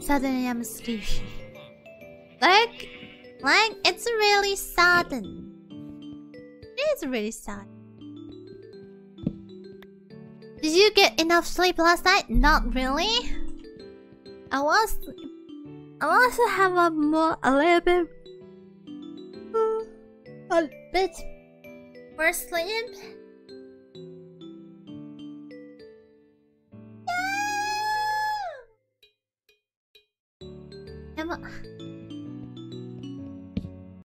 suddenly I'm sleepy. Like, like it's really sudden. It is really sad. Did you get enough sleep last night? Not really. I was. I want to have a more, a little bit, mm, a bit more sleep. 那